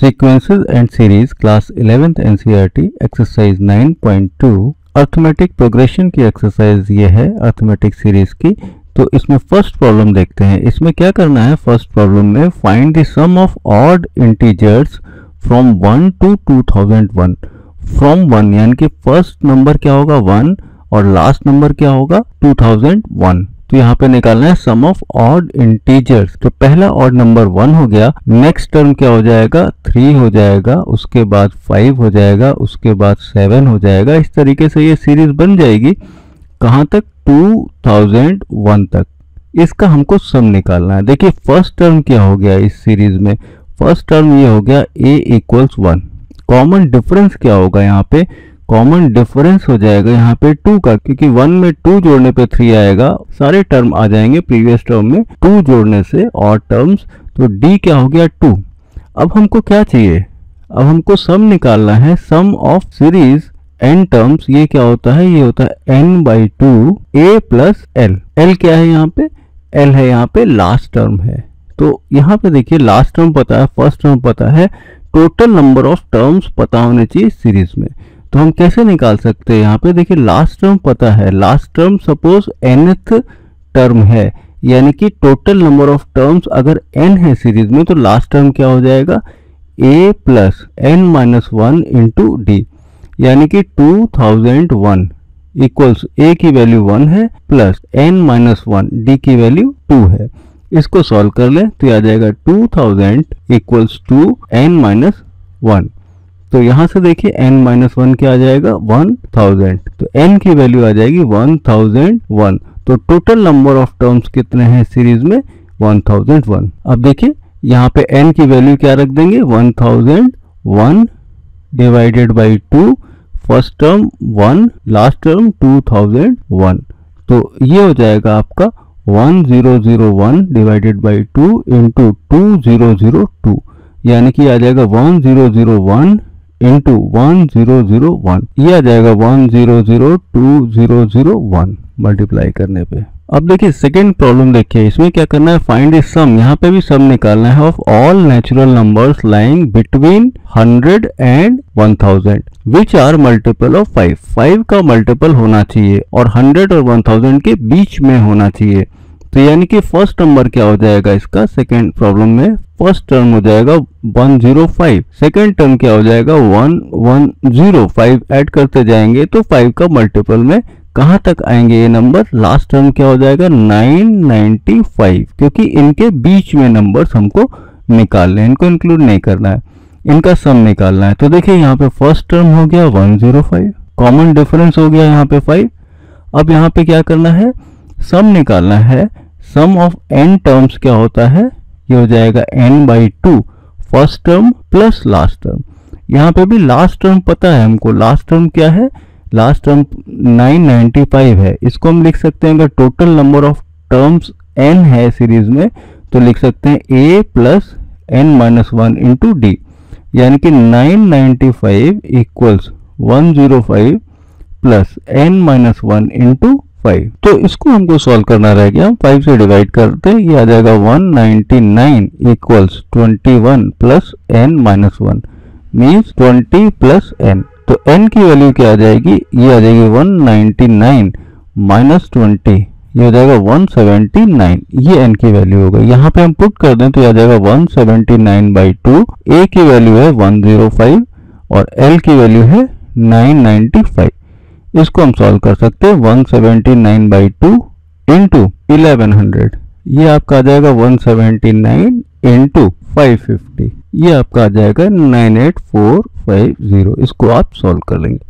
Sequences and Series Class 11th NCERT Exercise 9.2 arithmetic progression की exercise ये है arithmetic series की। तो इसमें फ़र्स्ट प्रॉब्लम देखते हैं। इसमें क्या करना है? फ़र्स्ट प्रॉब्लम में find the sum of odd integers from 1 to 2001 from 1 यानी कि फ़र्स्ट नंबर क्या होगा? 1 और लास्ट नंबर क्या होगा? 2001 तो यहाँ पे निकालना है सम ऑफ़ ऑड इंटीजर्स तो पहला ऑड नंबर वन हो गया नेक्स्ट टर्म क्या हो जाएगा? थ्री हो जाएगा, उसके बाद फाइव हो जाएगा, उसके बाद सेवन हो जाएगा। इस तरीके से ये सीरीज़ बन जाएगी। कहाँ तक? टू थाउज़ेंड वन तक। इसका हमको सम निकालना है। देखिए फ़र्स्ट टर्म क्या हो गया इस सीरीज़ में? फ़र्स्ट टर्म ये हो गया a equals one common difference क्या होगा यहाँ पे? कॉमन डिफरेंस हो जाएगा यहाँ पे टू का, क्योंकि वन में टू जोड़ने पे थ्री आएगा, सारे टर्म आ जाएँगे प्रीवियस टर्म में टू जोड़ने से और टर्म्स तो डी क्या हो गया टू अब हमको क्या चाहिए? अब हमको सम निकालना है sum of series n terms ये क्या होता है? ये होता है n by two a plus l l क्या है यहाँ पे? एल है यहाँ पे लास्ट टर्म है। तो यहाँ पे देखिए लास्ट टर्म पता है फ़र्स्ट टर्म पता है टोटल नंबर ऑफ़ टर्म्स पता होने चाहिए सीरीज़ में। तो हम कैसे निकाल सकते हैं? यहाँ पे देखिए लास्ट टर्म पता है। Last term suppose nth term है। यानी कि टोटल नंबर ऑफ़ टर्म्स अगर एन है सीरीज़ में तो लास्ट टर्म क्या हो जाएगा? A plus n minus one into d यानी कि two thousand one equals a की वैल्यू वन है plus n minus one d की वैल्यू टू है। इसको सॉल्व कर ले तो आ जाएगा two thousand equals two n minus one तो यहाँ से देखिए n माइनस वन क्या आ जाएगा? वन थाउज़ेंड तो n की वैल्यू आ जाएगी वन थाउज़ेंड वन तो टोटल नंबर ऑफ़ टर्म्स कितने हैं सीरीज़ में? वन थाउज़ेंड वन अब देखिए, यहाँ पे n की वैल्यू क्या रख देंगे? One thousand one divided by two first term one last term two thousand one तो ये हो जाएगा आपका one zero zero one divided by two into two zero zero two यानी कि आ जाएगा one zero zero one into one zero zero one ये आ जाएगा one zero zero two zero zero one multiply करने पे। अब देखिए सेकेंड प्रॉब्लम देखिए, इसमें क्या करना है? फाइंड इज़ सम यहाँ पे भी सम निकालना है। Of all natural numbers lying between hundred and one thousand which are multiple of five five का मल्टीपल होना चाहिए और हंड्रेड और वन थाउज़ेंड के बीच में होना चाहिए। तो यानी कि फ़र्स्ट नंबर क्या हो जाएगा इसका? सेकेंड प्रॉब्लम में फ़र्स्ट टर्म हो जाएगा 105 सेकेंड टर्म क्या हो जाएगा? 1105 ऐड करते जाएँगे तो 5 का मल्टीपल में कहाँ तक आएँगे ये नंबर लास्ट टर्म क्या हो जाएगा? 995 क्योंकि इनके बीच में नंबर्स हमको निकालने इनको इंक्लूड नहीं करना है। इनका सम निकालना है। तो देखिए यहाँ पे फ़र्स्ट टर्म हो गया 105 कॉमन डिफरेंस हो गया यहाँ पे 5 अब यहाँ पे क्या करना है? सम निकालना है सम ऑफ़ एन टर्म्स क्या होता है? ये हो जाएगा n by two first term plus last term यहाँ पे भी लास्ट टर्म पता है हमको। लास्ट टर्म क्या है? लास्ट टर्म 995 है। इसको हम लिख सकते हैं, अगर total number of terms n है सीरीज़ में तो लिख सकते हैं a plus n minus one into d यानी कि 995 equals 105 plus n minus one into five तो इसको हमको सॉल्व करना रह गया। फाइव से डिवाइड करते ये आ जाएगा one ninety nine equals twenty one plus n minus one means twenty plus n तो एन की वैल्यू क्या आ जाएगी? ये आ जाएगी one ninety nine minus twenty ये हो जाएगा वन सेवेंटी नाइन ये एन की वैल्यू होगा। यहाँ पे हम पुट कर दें तो ये आ जाएगा one seventy nine by two a की वैल्यू है वन ज़ीरो फाइव और एल की वैल्यू है नाइन नाइन्टी फाइव इसको हम सॉल्व कर सकते हैं one seventy nine by two into eleven hundred ये आपका आ जाएगा one seventy nine into five fifty ये आपका आ जाएगा 98450 इसको आप सॉल्व कर लेंगे।